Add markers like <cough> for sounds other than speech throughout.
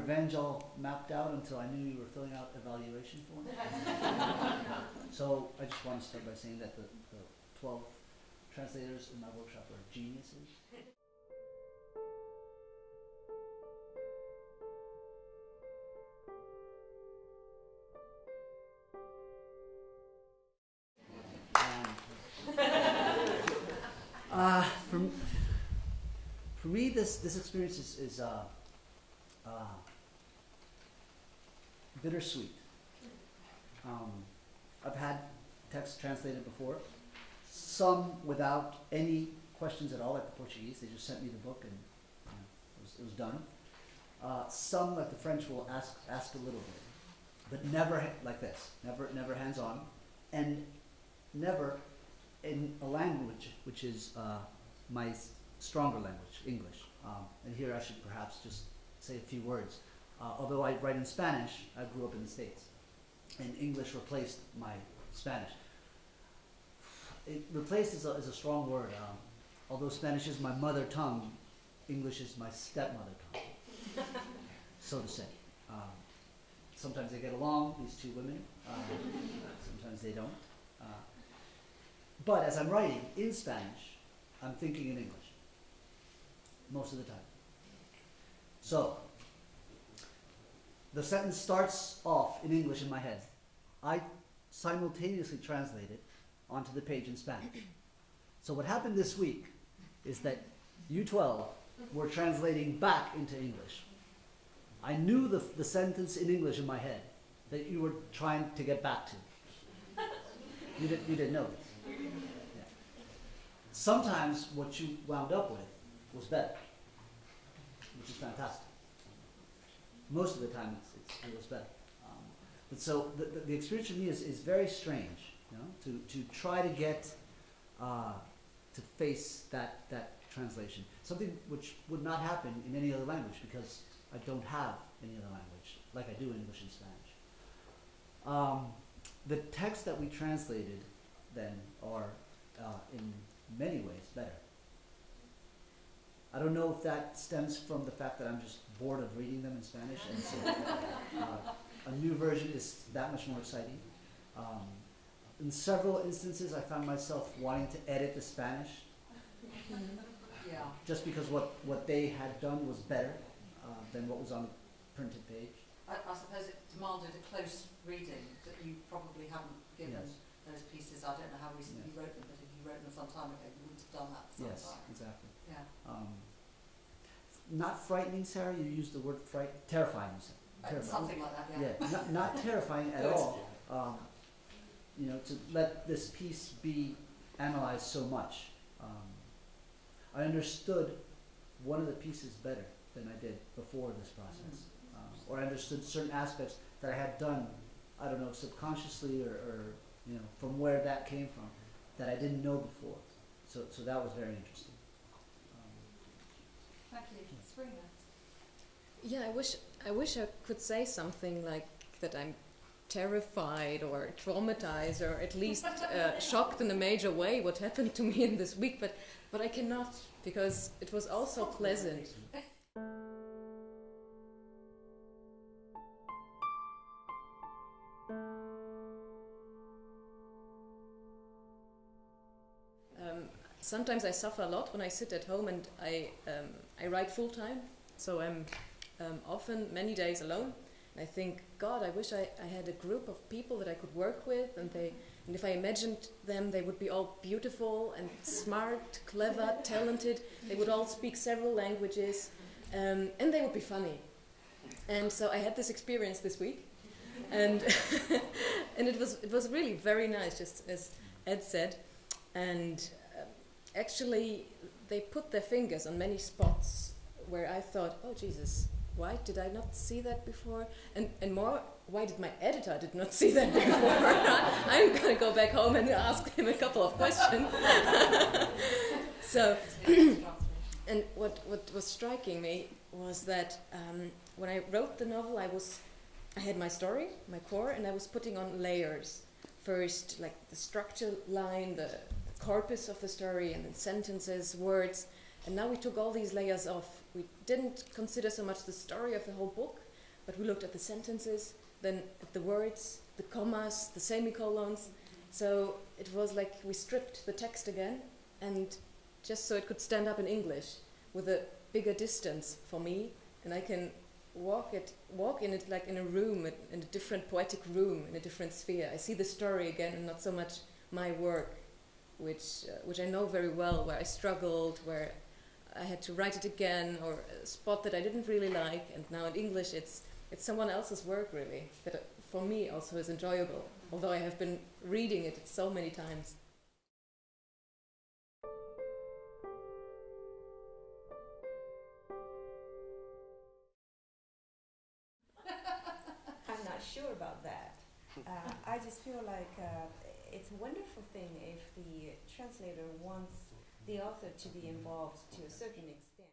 revenge all mapped out until I knew you were filling out evaluation forms. <laughs> so I just want to start by saying that the, the 12 translators in my workshop are geniuses. <laughs> Um, uh, for, for me, this, this experience is, is uh, uh, bittersweet. Um, I've had text translated before, some without any questions at all, like the Portuguese. They just sent me the book and you know, it, was, it was done. Uh, some, like the French, will ask ask a little bit, but never like this. Never, never hands on, and never in a language which is uh, my stronger language, English. Um, and here I should perhaps just say a few words. Uh, although I write in Spanish, I grew up in the States, and English replaced my Spanish. It replaced is a, is a strong word. Um, although Spanish is my mother tongue, English is my stepmother tongue, <laughs> so to say. Um, sometimes they get along, these two women. Um, sometimes they don't. Uh, but as I'm writing in Spanish, I'm thinking in English most of the time. So, the sentence starts off in English in my head. I simultaneously translate it onto the page in Spanish. So, what happened this week is that you 12 were translating back into English. I knew the, the sentence in English in my head that you were trying to get back to. You, did, you didn't know this. Yeah. Sometimes what you wound up with was better, which is fantastic. Most of the time, it's, it's, it was better. Um, but so the, the, the experience for me is, is very strange, you know, to, to try to get uh, to face that, that translation. Something which would not happen in any other language because I don't have any other language like I do in English and Spanish. Um, the texts that we translated then are uh, in many ways better. I don't know if that stems from the fact that I'm just bored of reading them in Spanish, and so <laughs> uh, a new version is that much more exciting. Um, in several instances, I found myself wanting to edit the Spanish Yeah. just because what, what they had done was better uh, than what was on the printed page. I, I suppose it demanded a close reading that you probably haven't given Yes. those pieces. I don't know how recently you wrote them, but if you wrote them some time ago, you wouldn't have done that Yes, time. exactly. Yeah. Um, not frightening, Sarah. You used the word fright. Terrifying. Uh, Terrifying. something like that, yeah. Yeah, not, not <laughs> terrifying at all. Um, you know, to let this piece be analyzed so much. Um, I understood one of the pieces better than I did before this process, um, or I understood certain aspects that I had done. I don't know, subconsciously or, or you know, from where that came from, that I didn't know before. So, so that was very interesting. Yeah, I wish I wish I could say something like that I'm terrified or traumatized or at least <laughs> uh, shocked in a major way what happened to me in this week, but but I cannot because it was also pleasant. Sometimes I suffer a lot when I sit at home and I um, I write full time, so I'm um, often many days alone. And I think, God, I wish I, I had a group of people that I could work with, and they and if I imagined them, they would be all beautiful and smart, clever, talented. They would all speak several languages, um, and they would be funny. And so I had this experience this week, and <laughs> and it was it was really very nice, just as Ed said, and actually they put their fingers on many spots where I thought, oh Jesus, why did I not see that before? And and more, why did my editor did not <laughs> see that before? <laughs> I'm gonna go back home and ask him a couple of questions. <laughs> so, <clears throat> and what what was striking me was that um, when I wrote the novel, I was I had my story, my core, and I was putting on layers. First, like the structure line, the corpus of the story, and then sentences, words, And now we took all these layers off. We didn't consider so much the story of the whole book, but we looked at the sentences, then at the words, the commas, the semicolons. So it was like we stripped the text again, and just so it could stand up in English with a bigger distance for me, and I can walk it, walk in it like in a room, in a different poetic room, in a different sphere. I see the story again, and not so much my work, which uh, which I know very well, where I struggled, where I had to write it again, or a spot that I didn't really like, and now in English it's it's someone else's work really that uh, for me also is enjoyable. Although I have been reading it so many times. <laughs> I'm not sure about that. Uh, I just feel like uh, it's a wonderful thing if the translator wants the author to be involved to a certain extent.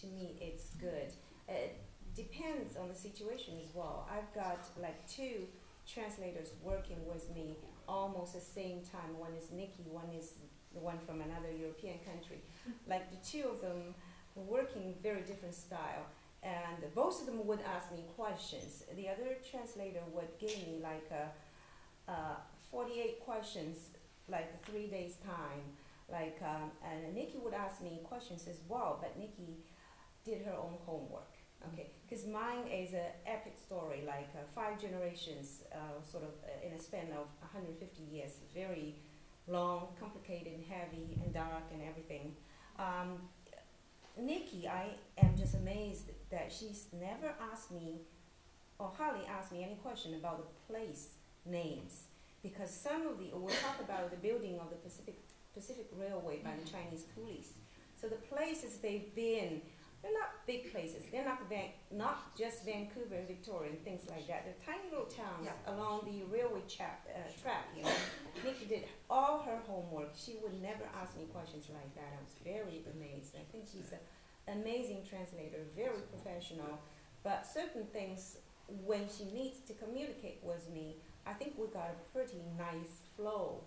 To me, it's good. It depends on the situation as well. I've got like two translators working with me almost at the same time. One is Nikki, one is the one from another European country. like the two of them were working very different style. And both of them would ask me questions. The other translator would give me like a, uh, 48 questions, like three days time. Like, um, and Nikki would ask me questions as well, but Nikki did her own homework. Okay, because mine is an epic story, like uh, five generations, uh, sort of uh, in a span of 150 years, very long, complicated, heavy, and dark, and everything. Um, Nikki, I am just amazed that she's never asked me, or hardly asked me any question about the place names, because some of the we'll talk about the building of the Pacific Pacific Railway by the Chinese coolies. So the places they've been they're not big places. They're not Van- not just Vancouver and Victoria and things like that. They're tiny little towns Yeah. along the railway chap, uh, track. You know, Nikki did all her homework. She would never ask me questions like that. I was very amazed. I think she's an amazing translator, very professional. But certain things, when she needs to communicate with me, I think we got a pretty nice flow.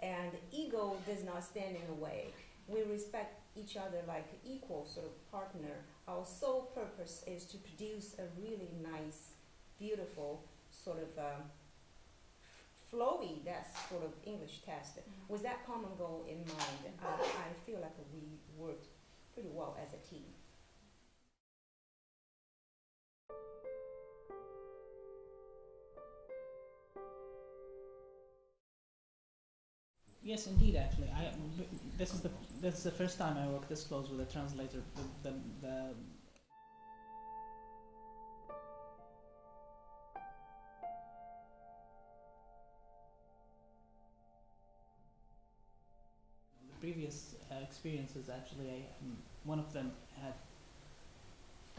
And ego does not stand in the way. We respect each other like equal sort of partner. Our sole purpose is to produce a really nice, beautiful sort of um, flowy, that's sort of English test. With that common goal in mind, I, I feel like we worked pretty well as a team. Yes, indeed. Actually, I this is the this is the first time I work this close with a translator. The the, the previous uh, experiences actually, I, um, one of them had.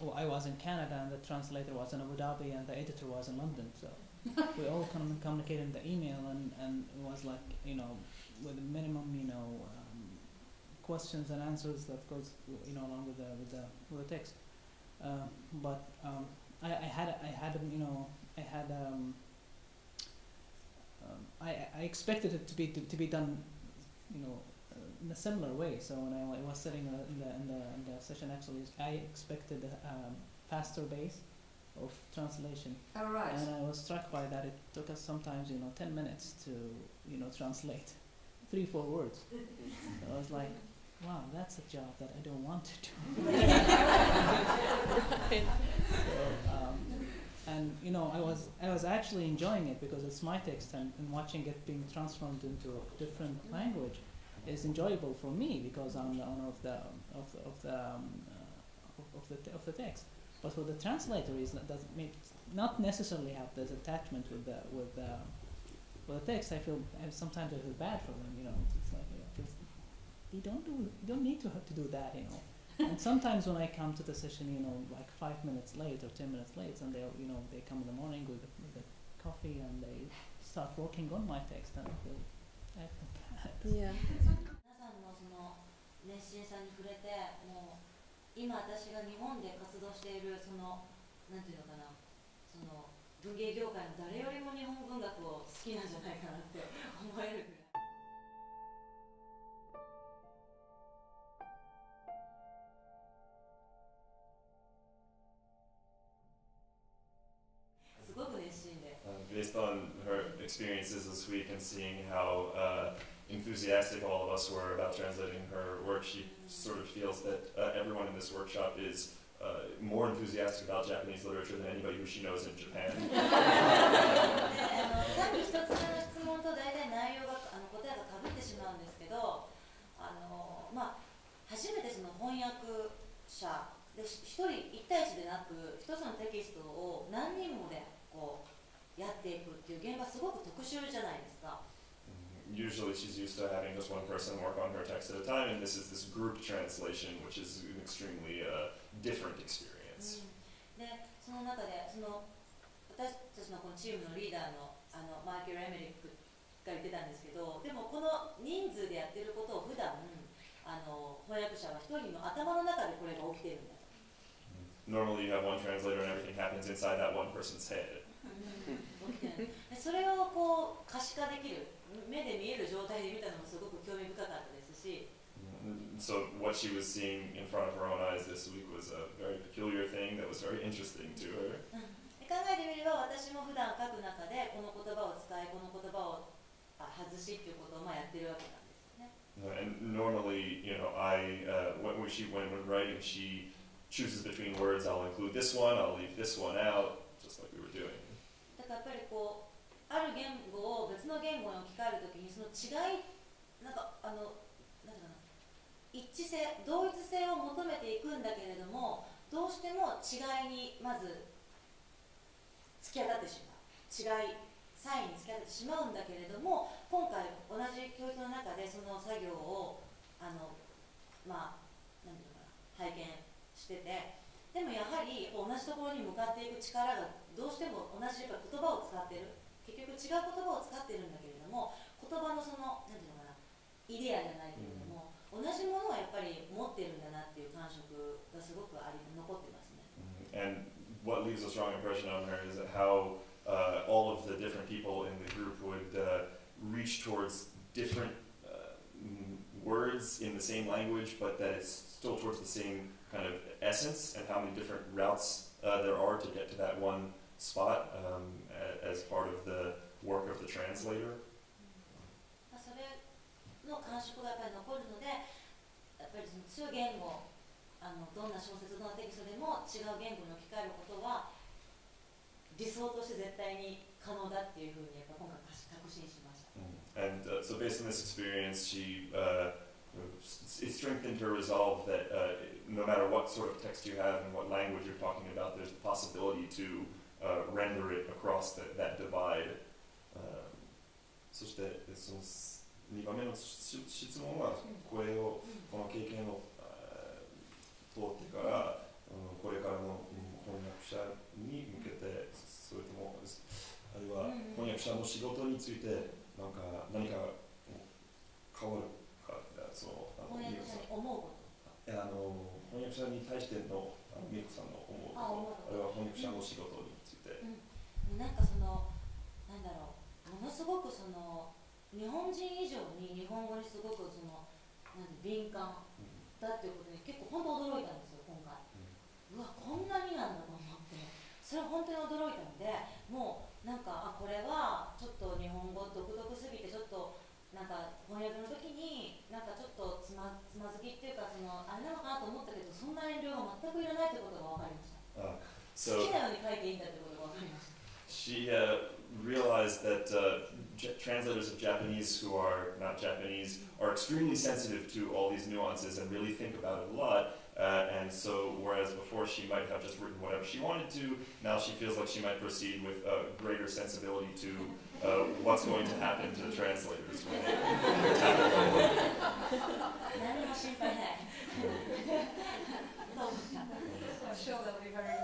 Oh, I was in Canada and the translator was in Abu Dhabi and the editor was in London. So <laughs> we all com- communicated in the email and, and it was like you know with a minimum you know um, questions and answers that goes you know along with the with the with the text. Uh, but um, I, I had I had um, you know I had um, um, I I expected it to be to, to be done you know uh, in a similar way. So when I, I was sitting in the in the in the, session actually I expected a um, faster pace of translation. Oh, right. And I was struck by that it took us sometimes, you know, 10 minutes to, you know, translate three, four words. so I was like, wow, that's a job that I don't want to do. um, and, you know, I was, I was actually enjoying it because it's my text and, and watching it being transformed into a different language is enjoyable for me because I'm the owner of the, of of the, um, uh, of, the, of the text. But for the translator, is not, does may not necessarily have this attachment with the with the with the text. I feel I sometimes I feel bad for them. You know, it's like you, know, 'cause you don't do you don't need to have to do that. You know. <laughs> and sometimes when I come to the session, you know, like five minutes late or ten minutes late, and they you know they come in the morning with the, with the coffee and they start working on my text, and I feel I feel bad. Yeah. 皆さんのその熱心さに触れてもう今私が日本で活動しているそのなんていうのかな そ<laughs> の 文芸業界の誰よりも日本文学を好きなんじゃないかなって思えるぐらい。すごく熱心で Uh, based on her experiences this week and seeing how uh, enthusiastic all of us were about translating her work, she sort of feels that uh, everyone in this workshop is uh, more enthusiastic about Japanese literature than anybody who she knows in Japan. で <laughs> あのさっき一つ目の質問と大体内容があの答えがかぶってしまうんですけどあの、まあ、初めてその翻訳者で一人一対一でなく一つのテキストを何人もでこうやっていくっていう現場すごく特殊じゃないですか。Usually she's used to having just one person work on her text at a time, and this is this group translation, which is an extremely uh, different experience. でその中でその私たちのこのチームのリーダーのあのマーケル・エメリックが言ってたんですけどでもこの人数でやってることを普段あの翻訳者は一人の頭の中でこれが起きてるんだと Normally, you have one translator, and everything happens inside that one person's head. それをこう可視化できる目で見える状態で見たのもすごく興味深かったですし So what she was seeing in front of her own eyes this week was a very peculiar thing that was very interesting to her. で考えてみれば私も普段書く中でこの言葉を使いこの言葉をあ外しっていうことをまあやってるわけなんですよね Uh, And normally, you know, I uh, when, when she when, when writing, she chooses between words. I'll include this one. I'll leave this one out, just like we were doing. だからやっぱりこう ある言語を別の言語に置き換えるときにその違いなんかあのなんかな一致性同一性を求めていくんだけれどもどうしても違いにまず突き当たってしまう。違いサインに突き当たってしまうんだけれども今回同じ教育の中でその作業をあのまあなんていうかな拝見してて。でもやはり同じところに向かっていく力がどうしても同じ言葉を使ってる。結局違う言葉を使ってるんだけれども言葉のそのなんていうのかなイデアじゃないけれども、同じものをやっぱり持ってるんだなっていう感触がすごくあり残ってますね。 And what leaves a strong impression on her is how uh, all of the different people in the group would uh, reach towards different uh, mm, words in the same language, but that it's still towards the same kind of essence, and how many different routes uh, there are to get to that one spot um, a- as part of the work of the translator. まあそれの感触がやっぱり残るのでやっぱりその強い言語あのどんな小説どんなテキストでも違う言語に置き換えることは理想として絶対に可能だっていうふうにやっぱ今回確信しました。 And uh, so, based on this experience, she uh, s- it strengthened her resolve that uh, no matter what sort of text you have and what language you're talking about, there's the possibility to uh, render it across that, that divide. Um, そしてその2番目のし質問はこれをこの経験を通ってから、うんこれからのうん翻訳者に向けてそれともあるいはうん翻訳者の仕事についてなんか何か変わるかそのあの翻訳者に思うこいやあの翻訳者に対しての美子さんの思うこと。あるいは翻訳者の仕事になんかそのなんだろうものすごくその日本人以上に日本語にすごくそのなん敏感だっていうことに結構本当驚いたんですよ。今回。うわこん。なになん。だと思ってそれ本当に驚いたのでもうなん。かあこれはちょっと日本語独特すぎてちょっとなん。か翻訳の時になん。かちょっとつまつまずきっていうかそのあれなのかなと思ったけどそん。な遠慮が全くいらないってことが分かりました Uh, 好 so きなように書いていいん。だってことが分かりました she uh, realized that uh, translators of Japanese who are not Japanese are extremely sensitive to all these nuances and really think about it a lot. Uh, and so, whereas before she might have just written whatever she wanted to, now she feels like she might proceed with a greater sensibility to uh, what's going to happen to the translators. <laughs> I'm sure they'll be very